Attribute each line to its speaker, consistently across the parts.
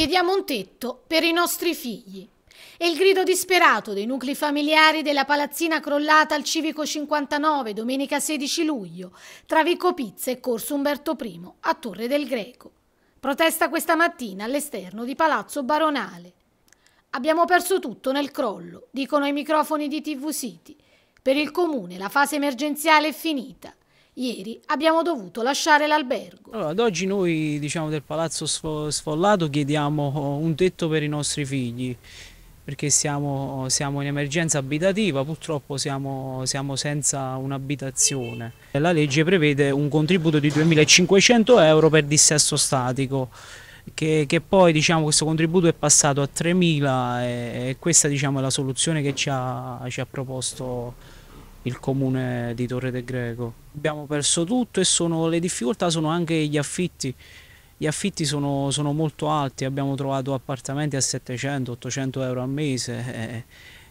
Speaker 1: Chiediamo un tetto per i nostri figli. È il grido disperato dei nuclei familiari della palazzina crollata al Civico 59 domenica 16 luglio tra Vico Pizza e Corso Umberto I a Torre del Greco. Protesta questa mattina all'esterno di Palazzo Baronale. Abbiamo perso tutto nel crollo, dicono i microfoni di TV City. Per il comune la fase emergenziale è finita. Ieri abbiamo dovuto lasciare l'albergo.
Speaker 2: Allora, ad oggi noi diciamo, del Palazzo Sfollato chiediamo un tetto per i nostri figli perché siamo, siamo in emergenza abitativa, purtroppo siamo, siamo senza un'abitazione. La legge prevede un contributo di 2.500 euro per dissesto statico. Che, che, poi diciamo, questo contributo è passato a 3.000 e, e questa diciamo, è la soluzione che ci ha, ci ha proposto il comune di Torre del Greco. Abbiamo perso tutto e sono, le difficoltà sono anche gli affitti. Gli affitti sono, sono molto alti, abbiamo trovato appartamenti a 700-800 euro al mese, eh,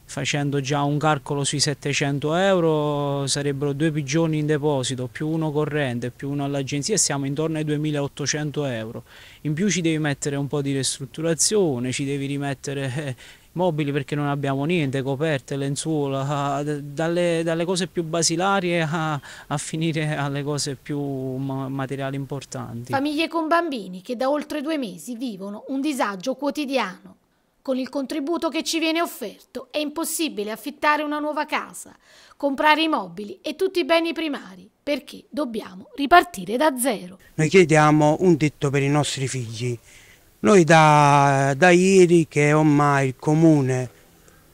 Speaker 2: facendo già un calcolo sui 700 euro sarebbero due pigioni in deposito, più uno corrente, più uno all'agenzia siamo intorno ai 2800 euro. In più ci devi mettere un po' di ristrutturazione, ci devi rimettere eh, mobili perché non abbiamo niente, coperte, lenzuola, dalle, dalle cose più basilari a, a, finire alle cose più materiali importanti.
Speaker 1: Famiglie con bambini che da oltre due mesi vivono un disagio quotidiano. Con il contributo che ci viene offerto è impossibile affittare una nuova casa, comprare i mobili e tutti i beni primari, perché dobbiamo ripartire da zero.
Speaker 3: Noi chiediamo un tetto per i nostri figli noi da, da ieri che ormai il comune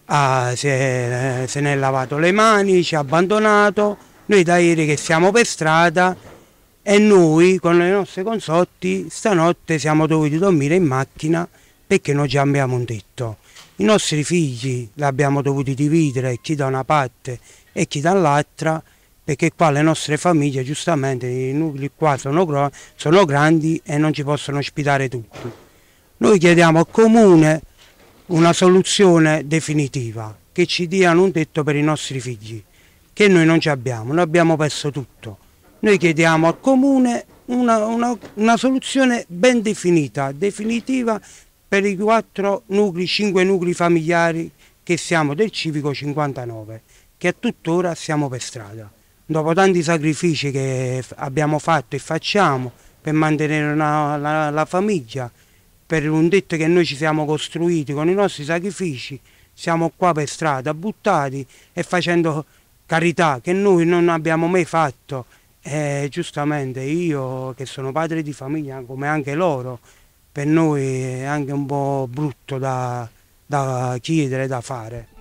Speaker 3: ha, se, ne è lavato le mani, ci ha abbandonato, noi da ieri che siamo per strada e noi con le nostre consorti stanotte siamo dovuti dormire in macchina perché non ci abbiamo un tetto. I nostri figli li abbiamo dovuti dividere, chi da una parte e chi dall'altra, perché qua le nostre famiglie giustamente, i nuclei qua sono, sono grandi e non ci possono ospitare tutti. Noi chiediamo al Comune una soluzione definitiva, che ci diano un tetto per i nostri figli, che noi non ci abbiamo, noi abbiamo perso tutto. Noi chiediamo al Comune una, una, una soluzione ben definita, definitiva per i quattro nuclei, cinque nuclei familiari che siamo del Civico 59, che a tuttora siamo per strada. Dopo tanti sacrifici che abbiamo fatto e facciamo per mantenere una, la, la famiglia, per un detto che noi ci siamo costruiti con i nostri sacrifici, siamo qua per strada, buttati e facendo carità che noi non abbiamo mai fatto. E giustamente io che sono padre di famiglia, come anche loro, per noi è anche un po' brutto da, da chiedere, da fare.